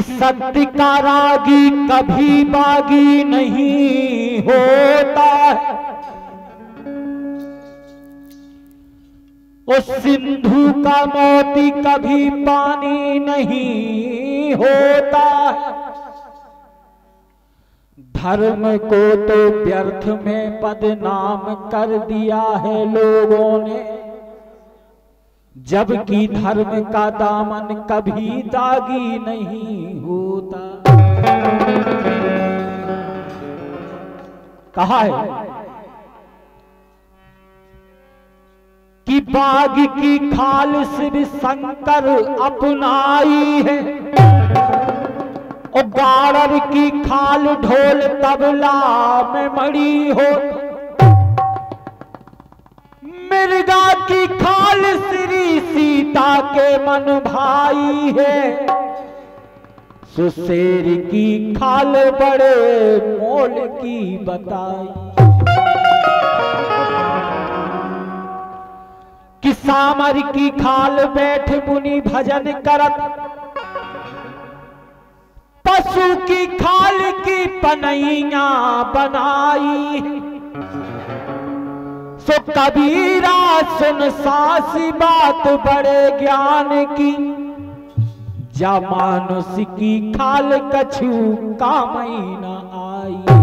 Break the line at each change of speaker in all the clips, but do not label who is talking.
सत्य का रागी कभी बागी नहीं होता है। उस सिंधु का मोती कभी पानी नहीं होता है। धर्म को तो व्यर्थ में बदनाम कर दिया है लोगों ने। जबकि धर्म का दामन कभी दागी नहीं होता। कहा है कि बाग की खाल शिव शंकर अपनाई है और गाड़र की खाल ढोल तबला में मड़ी हो मिर्गा की खाल श्री सीता के मन भाई है। सुशेर की खाल बड़े मोल की बताई। कि सामर की खाल बैठ मुनि भजन करत। पशु की खाल की पनैया बनाई। सो कबीरा, सुन सासी बात, बड़े ज्ञान की। जा मानुष की खाल कछु, कामई न आई।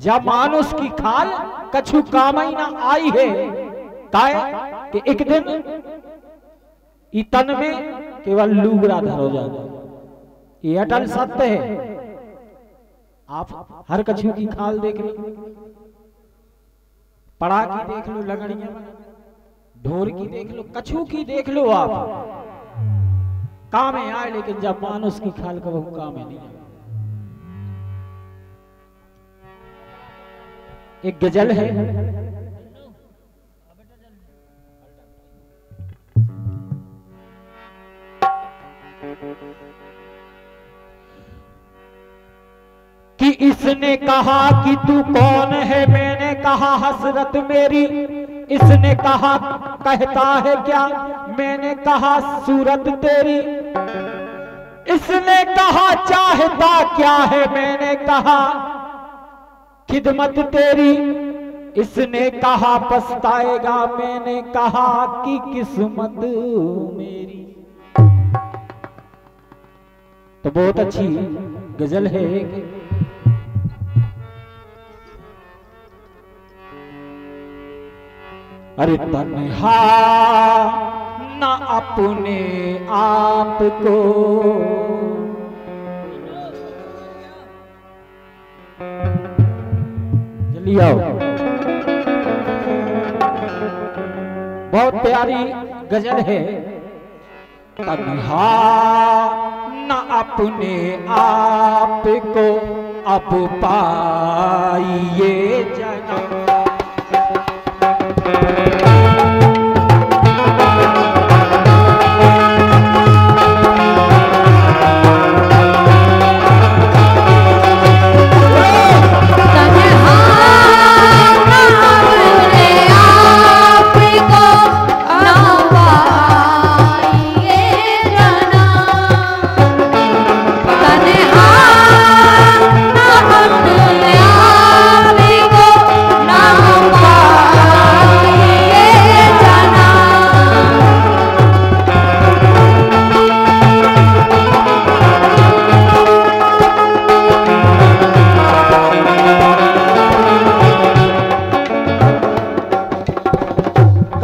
जब मानुष की खाल कछु, कामई ना आई है। काय? कि एक दिन ई तन में केवल लूगड़ा धरो जाए ये अटल सत्य है। आप हर कछु की खाल देख लो पड़ा की देख लो, लगड़िया। ढोर की देख लो, कछु की देख लो आप। काम आए, लेकिन जब मानुष की खाल का बहु काम नहीं एक गज़ल है। कि इसने कहा कि तू कौन है? मैंने कहा हसरत मेरी। इसने कहा, कहता है क्या? मैंने कहा, सूरत तेरी। इसने कहा, चाहता क्या है? मैंने कहा, खिदमत तेरी। इसने कहा, पछताएगा। मैंने कहा कि किस्मत मेरी। तो बहुत अच्छी गज़ल है अरे तन्हा, न अपने आप को। जल्दी आओ। बहुत प्यारी गज़ल है। तन्हा, न अपने आप को अब पाइए जन्म Thank you.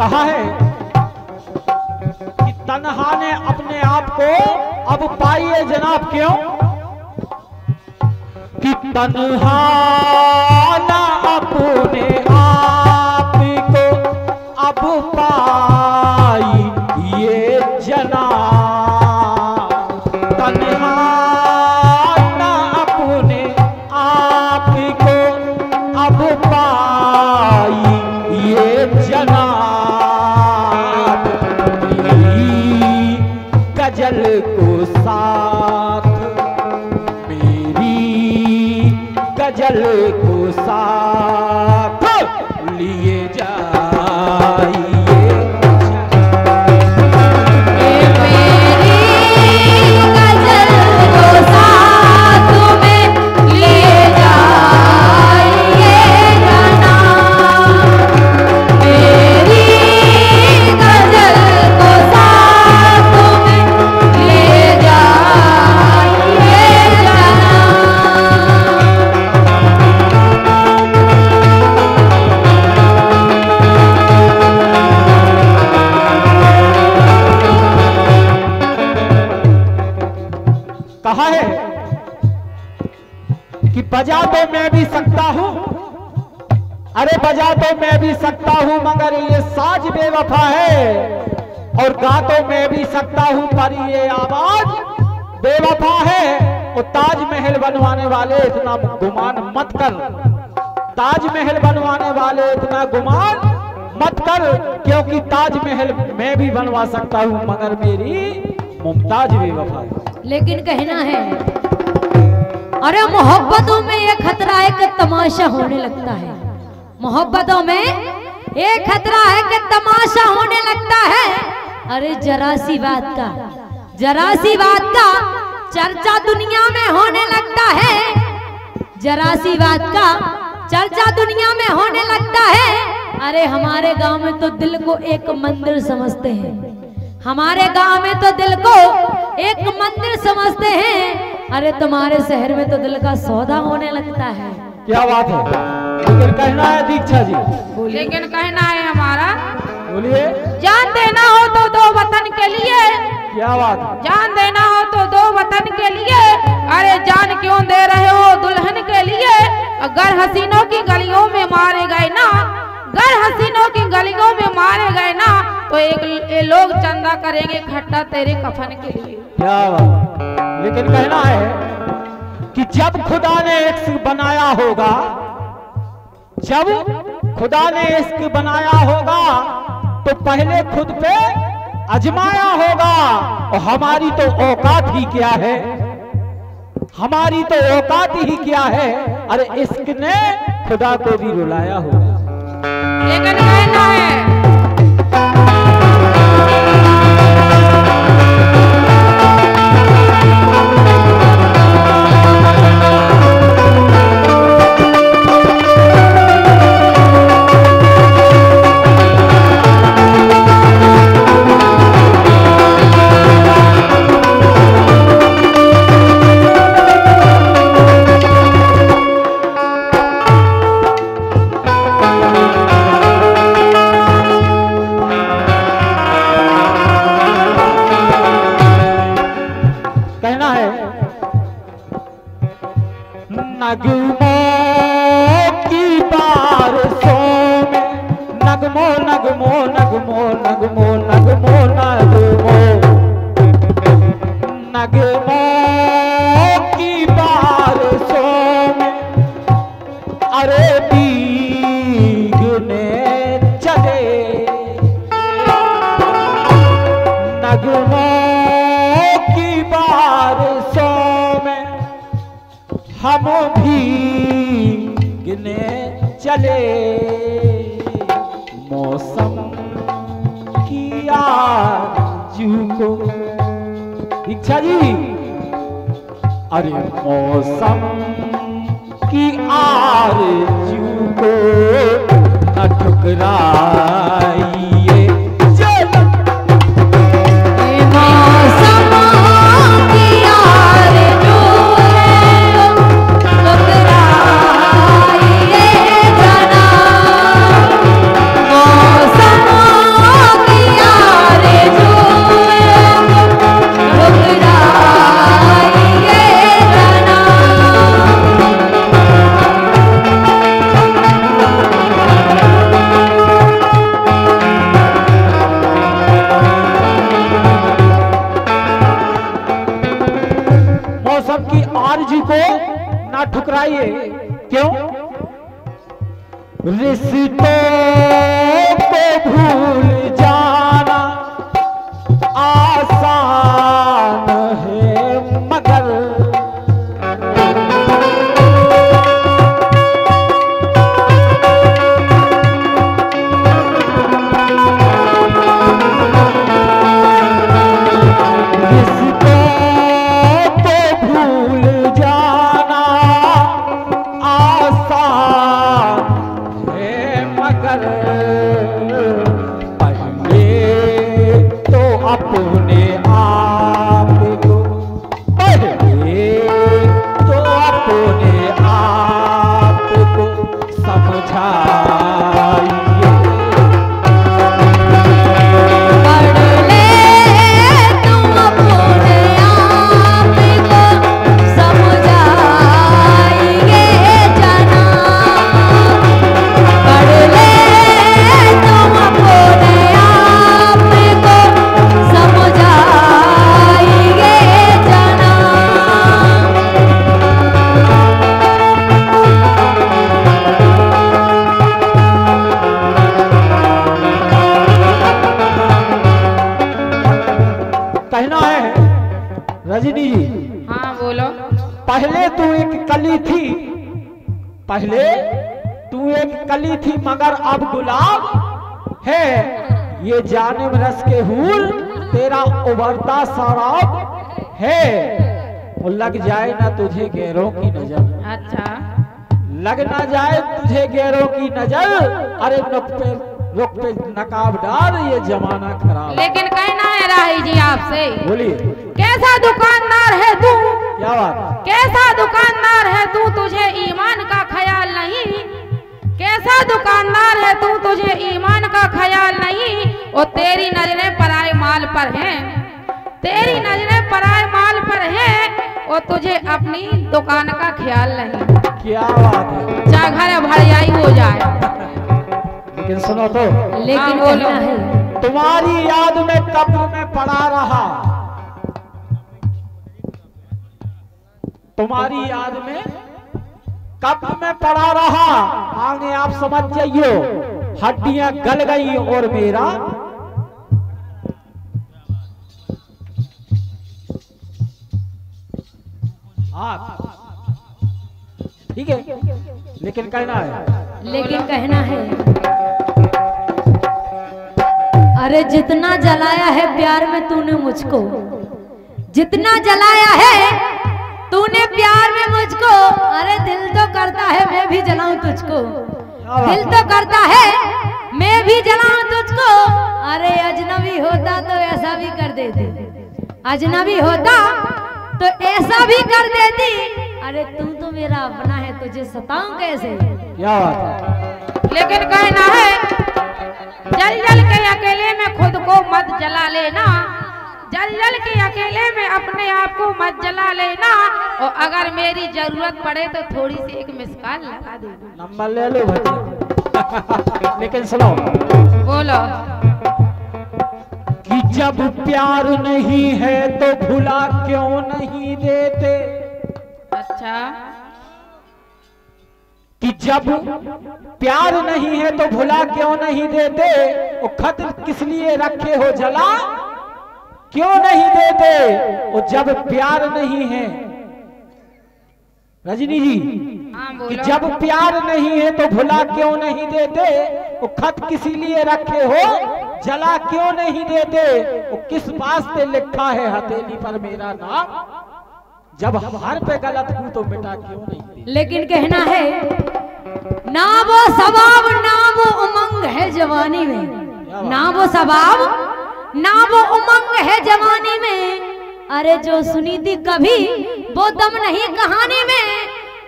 कहा है कि तनहा ने अपने आप को अब पाइए जनाब क्यों? कि तनहा ना अपने गज़ल को साथ। मेरी गज़ल को साथ। लिए जाइए बजा तो मैं भी सकता हूँ। अरे बजा तो मैं भी सकता हूँ, मगर ये साज बेवफा है। और गा तो मैं भी सकता हूँ, पर ये आवाज़ बेवफा है। और ताजमहल बनवाने वाले इतना गुमान मत कर। ताजमहल बनवाने वाले इतना गुमान मत कर, क्योंकि ताजमहल मैं भी बनवा सकता हूँ, मगर मेरी मुमताज़ बेवफा है।
लेकिन कहना है अरे मोहब्बतों में ये खतरा है कि तमाशा होने लगता है। मोहब्बतों में ये खतरा है कि तमाशा होने लगता है। अरे जरा सी बात का, जरा सी बात का चर्चा दुनिया में होने लगता है। जरा सी बात का चर्चा दुनिया में होने लगता है। अरे हमारे गाँव में तो दिल को एक मंदिर समझते हैं। हमारे गाँव में तो दिल को एक मंदिर समझते हैं। अरे तुम्हारे शहर में तो दिल का सौदा होने लगता है।
क्या बात है? लेकिन कहना है दीक्षा जी।
लेकिन कहना है हमारा।
बोलिए।
जान देना हो तो दो वतन के लिए।
क्या बात है?
जान देना हो तो दो वतन के लिए। अरे जान क्यों दे रहे हो दुल्हन के लिए? अगर हसीनों की गलियों में मारे गए ना अगर हसीनों की गलियों में मारे गए ना तो एक ये लोग चंदा करेंगे खट्टा तेरे कफन के लिए।
क्या लेकिन कहना है कि जब खुदा ने इश्क बनाया होगा जब खुदा ने इश्क बनाया होगा तो पहले खुद पे अजमाया होगा और हमारी तो औकात ही क्या है? हमारी तो औकात ही क्या है? अरे इश्क ने खुदा को भी रुलाया होगा।
लेकिन कहना है
अरे मौसम की आरज़ू को न ठुकराइए
मौसम की आरजी को
ना ठुकराइए। क्यों? रिश्तों को भूल जाना आसान है मगर तो अपने मगर अब गुलाब है ये जानिब रस के हूल तेरा उभरता शराब है। लग जाए ना तुझे गैरों की नज़र।
अच्छा।
लग ना जाए तुझे गैरों की नज़र। अरे रुक पे रुक पे नकाब डाल ये जमाना खराब।
लेकिन कहना है राही जी आपसे
बोलिए।
कैसा दुकानदार है तू?
क्या बात
कैसा दुकानदार है तू? तुझे ईमान का ख्याल नहीं। कैसा दुकानदार है तू तुझे ईमान का ख्याल नहीं? और तेरी नज़रें पराए माल पर हैं। तेरी नज़रें पराए माल पर हैं। और तुझे अपनी दुकान का ख्याल नहीं।
क्या बात है।
चाहे घर भरजाई हो जाए।
लेकिन सुनो तो।
लेकिन
हाँ, बोलो।
तुम्हारी याद में कब्र में पड़ा रहा। तुम्हारी याद में कब्र में पड़ा रहा। आगे आप समझ जाइयो, हड्डियाँ गल गई और मेरा। ठीक है? लेकिन कहना है।
लेकिन कहना है। अरे, जितना जलाया है प्यार में तूने मुझको, जितना जलाया है तूने प्यार में मुझको अरे दिल तो करता है मैं भी जलाऊं तुझको। दिल तो करता है मैं भी जलाऊं तुझको। अरे अजनबी होता तो ऐसा भी कर देती। अजनबी होता तो ऐसा भी कर देती। अरे तू तो मेरा अपना है तुझे सताऊं कैसे?
क्या बात है?
लेकिन कहना है जल जल के अकेले में खुद को मत जला लेना। जल जल के अकेले में अपने आप को मत जला लेना। और अगर मेरी ज़रूरत पड़े तो थोड़ी सी एक मिसकाल लगा देना
नंबर ले लो लेकिन सुनो।
बोलो।
कि जब प्यार नहीं है तो भुला क्यों नहीं देते?
अच्छा।
कि जब प्यार नहीं है तो भुला क्यों नहीं देते? वो खत किस लिए रखे हो जला? क्यों नहीं देते? वो जब प्यार नहीं है। रजनी जी
हाँ
कि जब प्यार नहीं है तो भुला क्यों नहीं देते? वो खत किसी लिए रखे हो जला क्यों नहीं देते? वो किस वास्ते लिखा है हथेली पर मेरा नाम? जब हर पे गलत हूँ तो मिटा क्यों नहीं
लेकिन कहना है ना वो सवाब ना वो उमंग है जवानी में। ना वो सवाब ना वो उमंग है जवानी में। अरे जो सुनी थी कभी वो दम नहीं कहानी में।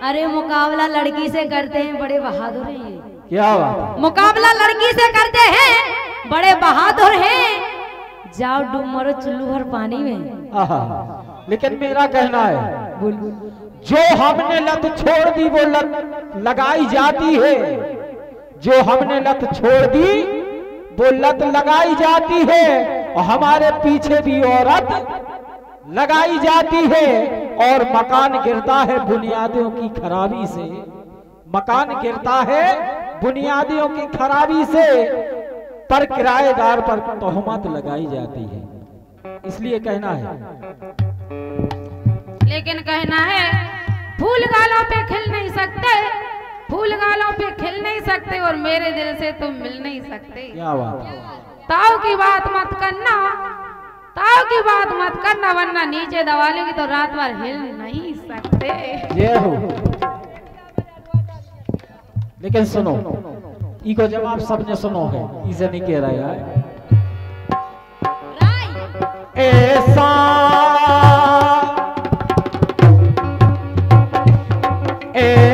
अरे मुकाबला लड़की से करते हैं बड़े बहादुर हैं
क्या बात
मुकाबला लड़की से करते हैं बड़े बहादुर हैं। जाओ डूब मरो चुल्लू भर पानी में।
लेकिन मेरा कहना है जो हमने लत छोड़ दी वो लत लगाई जाती है। जो हमने लत छोड़ दी वो लत लगाई जाती है और हमारे पीछे भी औरत लगाई जाती है और मकान गिरता है बुनियादियों की खराबी से। मकान गिरता है बुनियादियों की खराबी से। पर किराएदार पर तोहमत लगाई जाती है। इसलिए कहना है।
लेकिन कहना है, फूल गालों पे खिल नहीं सकते। फूल गालों पे खिल नहीं सकते और मेरे दिल से तुम मिल नहीं सकते।
क्या बात
ताऊ की बात मत करना ताऊ की बात मत करना वरना नीचे दबा लेगी तो रात भर हिल नहीं सकते।
ये हो। लेकिन सुनो इको जवाब सबने सुनो है इसे नहीं कह रहा है ऐसा ऐसा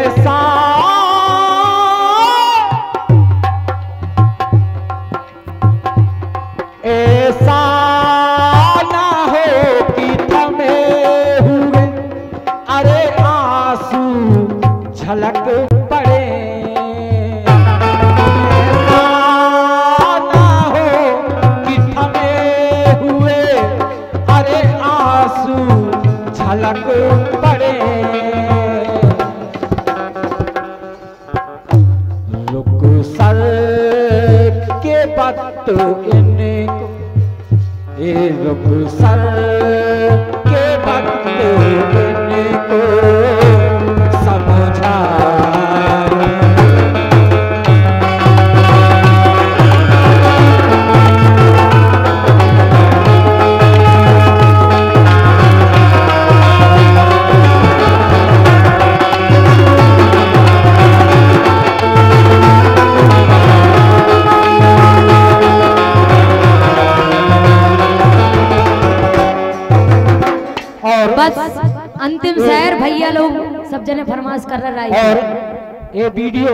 वीडियो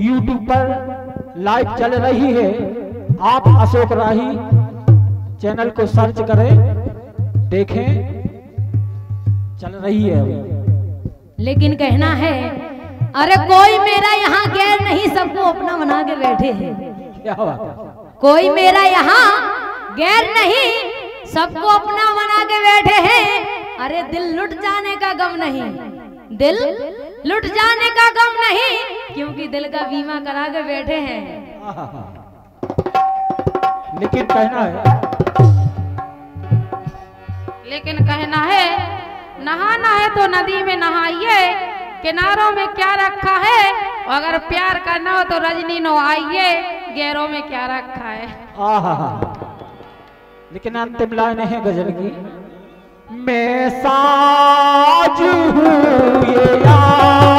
YouTube पर लाइव चल रही है। आप अशोक राही चैनल को सर्च करें देखें चल रही है।
लेकिन कहना है अरे कोई मेरा यहाँ गैर नहीं सबको अपना बना के बैठे हैं।
क्या बात है?
कोई मेरा यहाँ गैर नहीं सबको अपना बना के बैठे हैं। अरे दिल लुट जाने का गम नहीं। दिल लुट जाने का गम नहीं क्योंकि दिल का बीमा करा के बैठे हैं।
लेकिन कहना है।
लेकिन कहना है नहाना है तो नदी में नहाइए किनारों में क्या रखा है? अगर प्यार करना हो तो रजनी नो आइए गैरों में क्या रखा है?
आहा। लेकिन अंतिम लाइन है गज़ल की। मैं साज हूँ ये यार।